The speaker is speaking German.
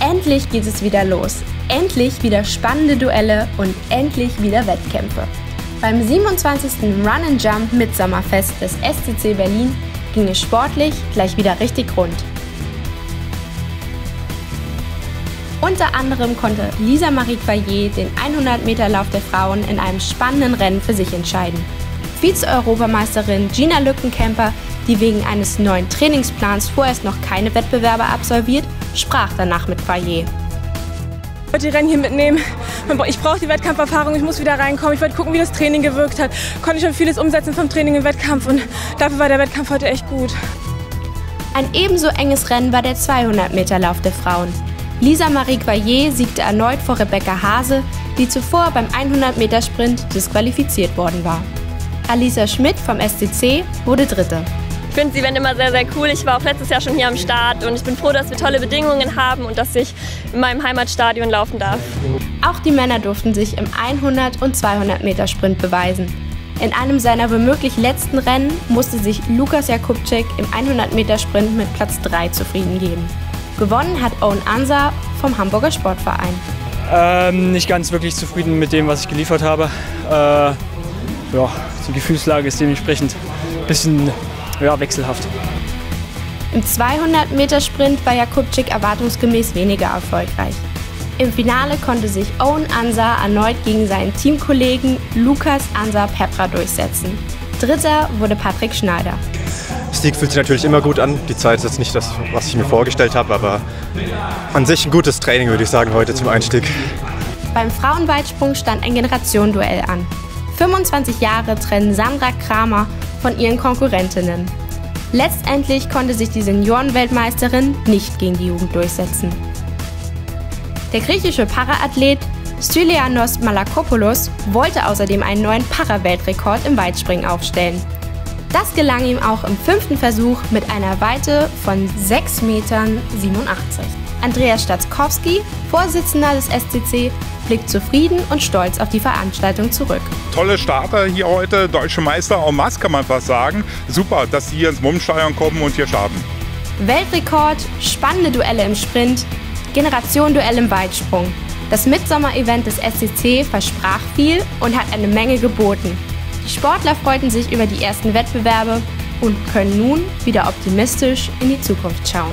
Endlich geht es wieder los. Endlich wieder spannende Duelle und endlich wieder Wettkämpfe. Beim 27. Run and Jump Mitsommerfest des SCC Berlin ging es sportlich gleich wieder richtig rund. Unter anderem konnte Lisa Marie Quayer den 100-Meter-Lauf der Frauen in einem spannenden Rennen für sich entscheiden. Vize-Europameisterin Gina Lückenkämper, die wegen eines neuen Trainingsplans vorerst noch keine Wettbewerbe absolviert, sprach danach mit Quayer. Ich wollte die Rennen hier mitnehmen. Ich brauche die Wettkampferfahrung, ich muss wieder reinkommen. Ich wollte gucken, wie das Training gewirkt hat. Konnte schon vieles umsetzen vom Training im Wettkampf und dafür war der Wettkampf heute echt gut. Ein ebenso enges Rennen war der 200-Meter-Lauf der Frauen. Lisa Marie Quayer siegte erneut vor Rebecca Hase, die zuvor beim 100-Meter-Sprint disqualifiziert worden war. Alisa Schmidt vom SCC wurde Dritte. Ich finde das Event immer sehr, sehr cool. Ich war auch letztes Jahr schon hier am Start und ich bin froh, dass wir tolle Bedingungen haben und dass ich in meinem Heimatstadion laufen darf. Auch die Männer durften sich im 100 und 200 Meter Sprint beweisen. In einem seiner womöglich letzten Rennen musste sich Lukas Jakubczyk im 100 Meter Sprint mit Platz 3 zufrieden geben. Gewonnen hat Owen Ansa vom Hamburger Sportverein. Ähm, nicht ganz wirklich zufrieden mit dem, was ich geliefert habe. Äh, ja, die Gefühlslage ist dementsprechend ein bisschen ja, wechselhaft. Im 200-Meter-Sprint war Jakubczyk erwartungsgemäß weniger erfolgreich. Im Finale konnte sich Owen Ansa erneut gegen seinen Teamkollegen Lukas Ansa Pepra durchsetzen. Dritter wurde Patrick Schneider. Sieg fühlt sich natürlich immer gut an. Die Zeit ist jetzt nicht das, was ich mir vorgestellt habe, aber an sich ein gutes Training, würde ich sagen, heute zum Einstieg. Beim Frauenweitsprung stand ein Generationenduell an. 25 Jahre trennen Sandra Kramer von ihren Konkurrentinnen. Letztendlich konnte sich die Seniorenweltmeisterin nicht gegen die Jugend durchsetzen. Der griechische Paraathlet Stylianos Malakopoulos wollte außerdem einen neuen Para-Weltrekord im Weitspringen aufstellen. Das gelang ihm auch im fünften Versuch mit einer Weite von 6,87 Metern. Andreas Statzkowski, Vorsitzender des SCC, blickt zufrieden und stolz auf die Veranstaltung zurück. Tolle Starter hier heute, deutsche Meister en masse kann man fast sagen. Super, dass Sie hier ins Mummsteuern kommen und hier starten. Weltrekord, spannende Duelle im Sprint, Generationenduell im Weitsprung. Das Mitsommer-Event des SCC versprach viel und hat eine Menge geboten. Die Sportler freuten sich über die ersten Wettbewerbe und können nun wieder optimistisch in die Zukunft schauen.